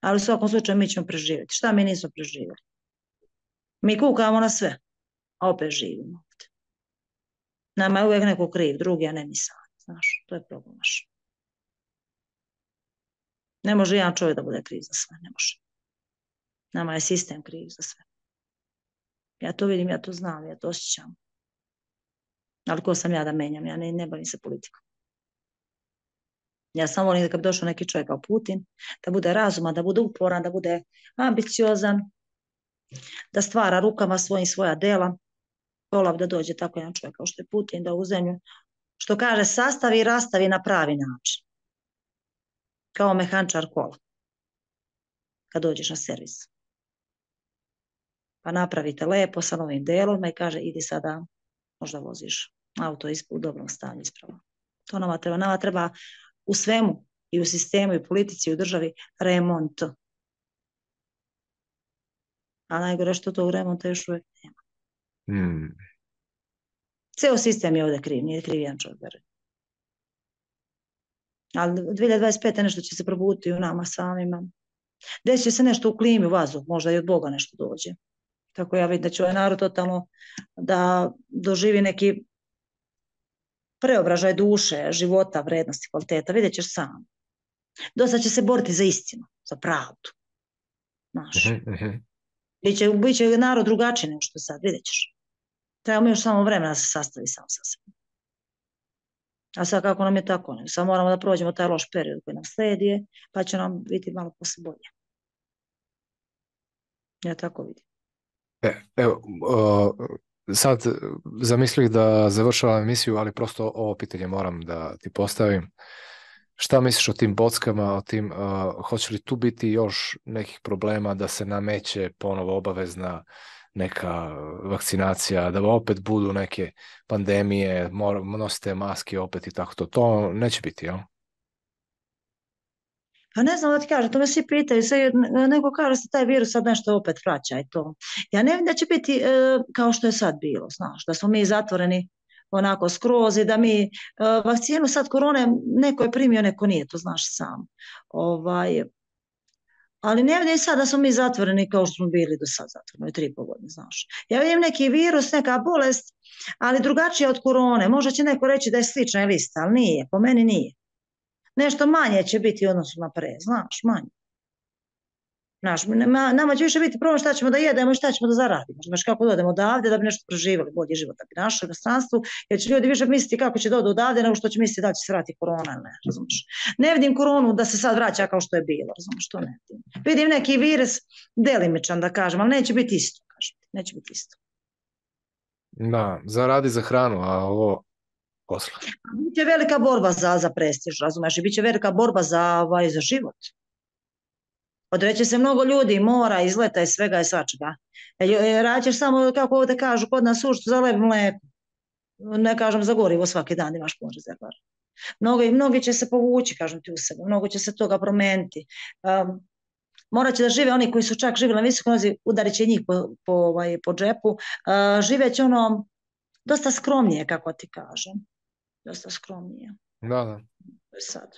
Ali u svakom slučaju mi ćemo preživjeti. Šta mi nismo preživjeli? Mi kukamo na sve, a opet živimo. Nama je uvijek neko kriv, drugi, a ne ni sam. Znaš, to je problem naš. Ne može jedan čovjek da bude kriv za sve, ne može. Nama je sistem kriv za sve. Ja to vidim, ja to znam, ja to osjećam. Ali ko sam ja da menjam, ja ne, ne bavim se politikom. Ja samo volim da kad bi došao neki čovjek kao Putin, da bude razuman, da bude uporan, da bude ambiciozan, da stvara rukama svojim svoja dela. Volao da dođe tako jedan čovjek kao što je Putin, da u zemlju, što kaže, sastavi i rastavi na pravi način. Kao mehančar kola. Kad dođeš na servis. Pa napravite lepo sa novim delovima i kaže, idi sada, možda voziš auto u dobrom stanju ispravo. To nama treba. Nama treba u svemu, i u sistemu, i u politici, i u državi, remont. A najgore što to u remonta još uvijek nema. Hmm. Ceo sistem je ovdje kriv, nije kriv jedan čovjek. Ali 2025. nešto će se probuditi u nama samima. Desit će se nešto u klimi, u vazduh, možda i od Boga nešto dođe. Tako ja vidim da će ovaj narod totalno da doživi neki preobražaj duše, života, vrednosti, kvaliteta, vidjet ćeš sam. Dosta će se boriti za istinu, za pravdu. Znaš. Mhm, Biće, biće narod drugačiji nego što sad, vidjet ćeš. Trebamo još samo vremena da se sastavi sam sa sebom. A sad kako nam je tako, ne? sad moramo da prođemo taj loš period koji nam sledi, pa će nam biti malo poslije bolje. Ja tako vidim. E, evo, sad zamislih da završavam emisiju, ali prosto ovo pitanje moram da ti postavim. Šta misliš o tim bockama, o tim, hoće li tu biti još nekih problema da se nameće ponovo obavezna neka vakcinacija, da opet budu neke pandemije, nosite maske opet i tako to. To neće biti, jel? Pa ne znam da ti kažem, to me svi pitaju, sve, neko kaže se taj virus sad nešto opet vraća i to. Ja ne vidim da će biti e, kao što je sad bilo, znaš, da smo mi zatvoreni onako skroz i da mi e, vakcinu sad korone neko je primio, neko nije, to znaš sam. Ovaj, ali ne vidim sad da smo mi zatvoreni kao što smo bili do sad zatvoreni, tri po godine, znaš. Ja vidim neki virus, neka bolest, ali drugačija od korone. Možda će neko reći da je slična lista, ali nije, po meni nije. Nešto manje će biti u odnosu na pre, znaš, manje. Znaš, nama će više biti problem šta ćemo da jedemo i šta ćemo da zaradimo. Znaš, kako da odemo odavde da bi nešto proživjeli, bolji život da bi našli inostranstvu, jer će ljudi više misliti kako će doći odavde nego što će misliti da će se vratiti korona, ne, razumiješ. Ne vidim koronu da se sad vraća kao što je bilo, razumiješ, to ne vidim. Vidim neki virus delimičan da kažem, ali neće biti isto, kažem, neće biti isto. Da, zaradi za hranu, a ovo posla. Biće velika borba za, za prestiž, razumiješ, i bit će velika borba za, ovaj, za život. Odreće se mnogo ljudi, mora, izleta i svega i svačega. E, e, Raćeš samo, kako ovdje kažu, kod nas uštu za lep mleko. Ne kažem za gorivo svaki dan imaš pun rezervar. Mnogi, mnogi će se povući, kažem ti u sebe, mnogo će se toga promeniti. Um, morat će da žive oni koji su čak živjeli na visokoj nozi, udarit će njih po, po, ovaj, po džepu. Uh, živeće ono dosta skromnije, kako ti kažem. Dosta skromnije. Da, da. Sad.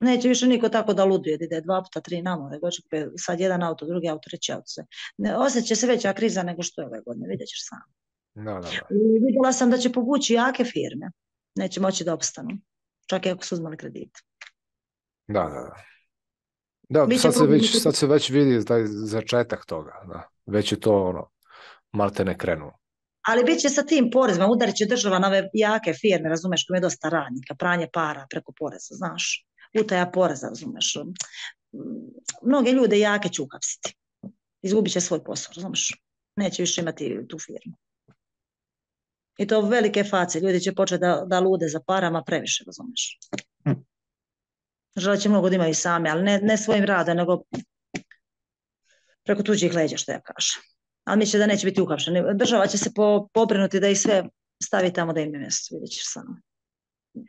Neće više niko tako da luduje, da ide dva puta, tri namo, nego će sad jedan auto, drugi auto, treći auto. Se. Ne, osjeća se veća kriza nego što je ove godine, vidjet ćeš sam. Da, da, da. I vidjela sam da će povući jake firme. Neće moći da opstanu. Čak i ako su uzmali kredit. Da, da, da. Da, sad se, već, sad se već vidi taj začetak toga. Da. Već je to ono, malte ne krenulo. Ali bit će sa tim porezima, udarit će država na ove jake firme, razumeš, koje je dosta radnika, pranje para preko poreza, znaš utaja poreza, razumeš. Mnoge ljude jake će ukapsiti. Izgubit će svoj posao, razumeš. Neće više imati tu firmu. I to velike face. Ljudi će početi da, da lude za parama previše, razumeš. Žele će mnogo da imaju same, ali ne, ne svojim radom, nego preko tuđih leđa, što ja kažem. Ali misle da neće biti uhapšeni. Država će se po, pobrinuti da ih sve stavi tamo da im je mjesto, vidjet ćeš samo.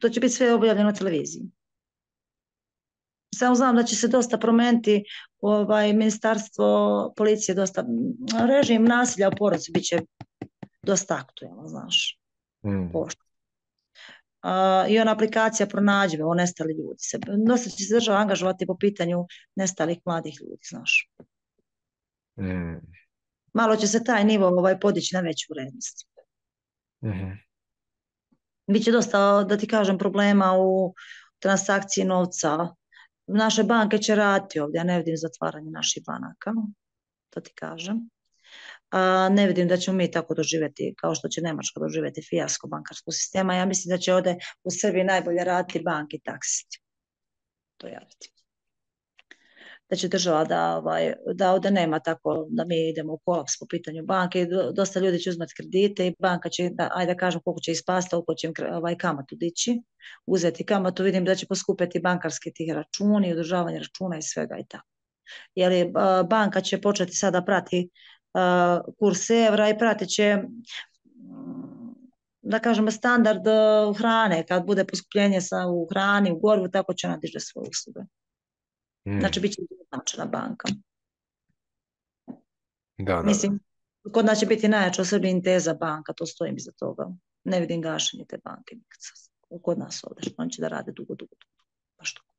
To će biti sve objavljeno na televiziji. Samo znam da će se dosta promeniti ovaj, ministarstvo policije, dosta, režim nasilja u porodici bit će dosta aktualno, znaš. Mm. i ona aplikacija pronađive o nestali ljudi. Se, dosta će se država angažovati po pitanju nestalih mladih ljudi, znaš. Mm. Malo će se taj nivo ovaj, podići na veću vrednost. Mhm. Biće dosta, da ti kažem, problema u transakciji novca. Naše banke će raditi ovdje, ja ne vidim zatvaranje naših banaka, to ti kažem. A, ne vidim da ćemo mi tako doživjeti, kao što će Nemačka doživjeti fijasko bankarskog sistema. Ja mislim da će ovdje u Srbiji najbolje raditi banki taksiti. To ja vidim da će država da, ovaj, da ovdje nema tako da mi idemo u kolaps po pitanju banke. Dosta ljudi će uzmati kredite i banka će, da, ajde da kažem koliko će ispasta, koliko će im ovaj, kamatu dići, uzeti kamatu, vidim da će poskupiti bankarski tih računi, održavanje računa i svega i tako. Jer banka će početi sada prati uh, kurs evra i pratit će mm, da kažemo standard hrane, kad bude poskupljenje sa, u hrani, u gorvu, tako će ona diže svoje usluge. Mm. Znači, bit će značena banka. Da, da, Mislim, kod nas će biti najjača u Srbiji Inteza banka, to stojim iza toga. Ne vidim gašenje te banke nikad. Kod nas ovdje, on će da rade dugo, dugo, dugo. Baš dugo.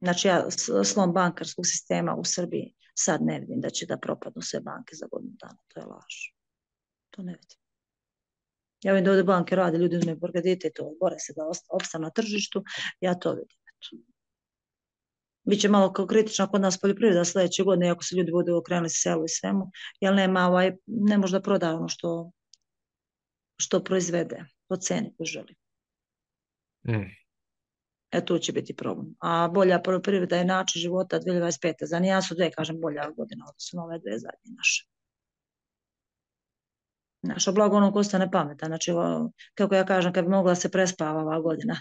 Znači, ja slom bankarskog sistema u Srbiji sad ne vidim da će da propadnu sve banke za godinu dana. To je laž. To ne vidim. Ja vidim da ovdje banke rade, ljudi uzmeju kredite, to bore se da opstanu na tržištu, ja to vidim. Biće malo kao kritična kod nas poljoprivreda sljedeće godine, ako se ljudi budu okrenuli selu i svemu, jer nema ovaj, ne može da proda ono što, što proizvede po ceni koju želi. Mm. E tu će biti problem. A bolja poljoprivreda je način života 2025. Za nija su dve, kažem, bolja godina, odnosno ove dve zadnje naše. Naša blago ono ko ostane pametan. Znači, kako ja kažem, kad bi mogla se prespava ova godina,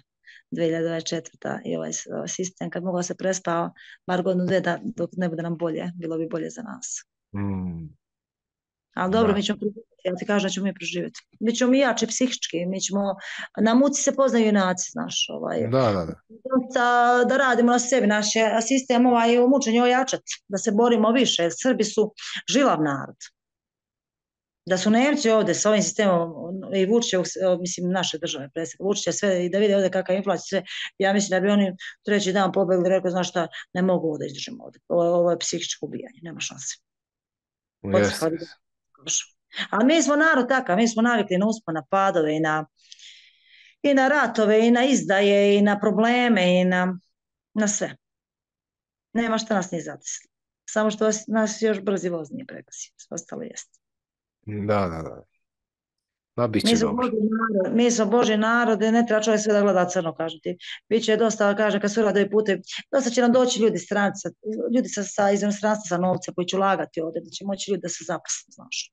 2024. i ovaj, ovaj sistem, kad mogla se prespava bar godinu dve da, dok ne bude nam bolje, bilo bi bolje za nas. Mm. Ali dobro, Da. mi ćemo preživjeti, ja ti kažem da ćemo mi preživjeti. Mi ćemo mi jači psihički, mi ćemo, na muci se poznaju junaci, znaš, ovaj, Da, da, da. da, da radimo na sebi, naš sistem ovaj, u mučenju ojačati, da se borimo više, jer Srbi su žilav narod. Da su Nemci ovdje sa ovim sistemom i Vučićev, mislim, naše države, predsjednik Vučića, sve, i da vide ovdje kakva inflacija, sve, ja mislim da bi oni treći dan pobegli i rekao, znaš šta, ne mogu ovdje izdržati ovdje. Ovo, ovo je psihičko ubijanje, nema šanse. Jeste. Ali mi smo narod takav, mi smo navikli na uspone, padove i na, i na ratove, i na izdaje, i na probleme, i na, na sve. Nema šta nas nije zatisli. Samo što nas još brzi voz nije pregazio. Ostalo jeste. Da, da, da. Da, bit Mi će smo dobro. Boži narod, mi smo Boži narod i ne treba čovjek sve da gleda crno, kažem ti. Biće dosta, kažem, kad su radovi putevi, dosta će nam doći ljudi stranca, ljudi sa, sa iz inostranstva sa novca koji će ulagati ovdje, da će moći ljudi da se zaposle, znaš.